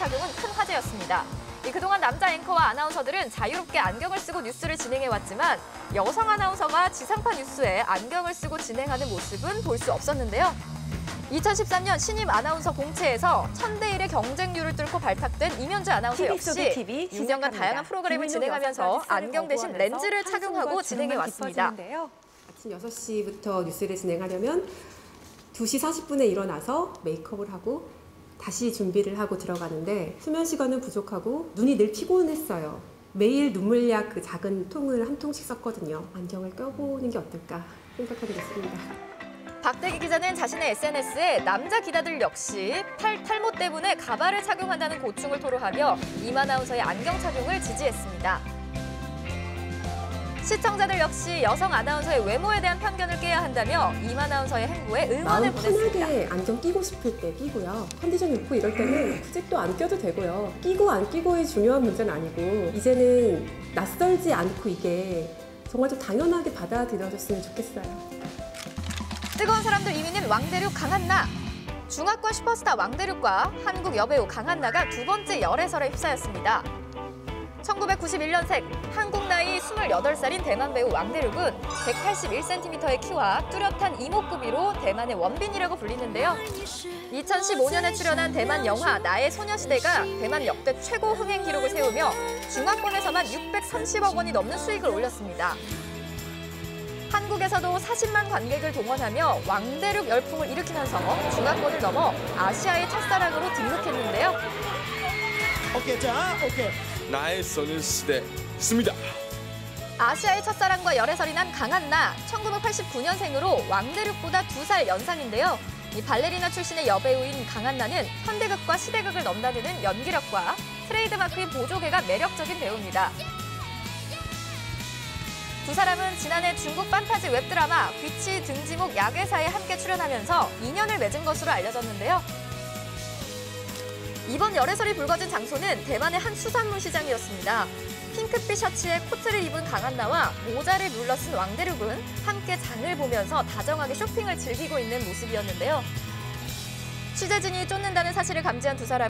착용은 큰 화제였습니다. 이 그동안 남자 앵커와 아나운서들은 자유롭게 안경을 쓰고 뉴스를 진행해왔지만 여성 아나운서가 지상파 뉴스에 안경을 쓰고 진행하는 모습은 볼 수 없었는데요. 2013년 신임 아나운서 공채에서 천대 1의 경쟁률을 뚫고 발탁된 이면주 아나운서 역시 TV 6년간 시작합니다. 다양한 프로그램을 진행하면서 안경 대신 렌즈를 착용하고 한숨과 진행해 주름만 왔습니다. 깊어지는데요. 아침 6시부터 뉴스를 진행하려면 2시 40분에 일어나서 메이크업을 하고 다시 준비를 하고 들어가는데 수면 시간은 부족하고 눈이 늘 피곤했어요. 매일 눈물약 그 작은 통을 한 통씩 썼거든요. 안경을 껴보는 게 어떨까 생각하게 됐습니다. 박대기 기자는 자신의 SNS에 남자 기자들 역시 팔 탈모 때문에 가발을 착용한다는 고충을 토로하며 임 아나운서의 안경 착용을 지지했습니다. 시청자들 역시 여성 아나운서의 외모에 대한 편견을 깨야 한다며 임 아나운서의 행보에 응원을 보냈습니다. 편하게 안경 끼고 싶을 때 끼고요. 컨디션 좋고 이럴 때는 굳이 또 안 껴도 되고요. 끼고 안 끼고의 중요한 문제는 아니고 이제는 낯설지 않고 이게 정말 좀 당연하게 받아들여졌으면 좋겠어요. 뜨거운 사람들 2위는 왕대륙 강한나. 중화권 슈퍼스타 왕대륙과 한국 여배우 강한나가 두 번째 열애설에 휩싸였습니다. 1991년생 한국 나이 28살인 대만 배우 왕대륙은 181cm의 키와 뚜렷한 이목구비로 대만의 원빈이라고 불리는데요. 2015년에 출연한 대만 영화 나의 소녀시대가 대만 역대 최고 흥행 기록을 세우며 중화권에서만 630억 원이 넘는 수익을 올렸습니다. 한국에서도 40만 관객을 동원하며 왕대륙 열풍을 일으키면서 중화권을 넘어 아시아의 첫사랑으로 등극했는데요. 오케이 자 오케이 나의 소녀시대 있습니다. 아시아의 첫사랑과 열애설이 난 강한나 1989년생으로 왕대륙보다 두 살 연상인데요. 이 발레리나 출신의 여배우인 강한나는 현대극과 시대극을 넘나드는 연기력과 트레이드마크인 보조개가 매력적인 배우입니다. 두 사람은 지난해 중국 판타지 웹드라마 귀치 등지목 야괴사에 함께 출연하면서 인연을 맺은 것으로 알려졌는데요. 이번 열애설이 불거진 장소는 대만의 한 수산물 시장이었습니다. 핑크빛 셔츠에 코트를 입은 강한나와 모자를 눌러쓴 왕대륙은 함께 장을 보면서 다정하게 쇼핑을 즐기고 있는 모습이었는데요. 취재진이 쫓는다는 사실을 감지한 두 사람